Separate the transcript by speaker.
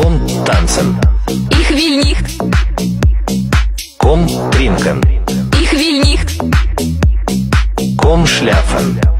Speaker 1: Ком танцен.
Speaker 2: Их виль.
Speaker 1: Ком тринкен.
Speaker 2: Их виль нихт.
Speaker 1: Ком шляфен.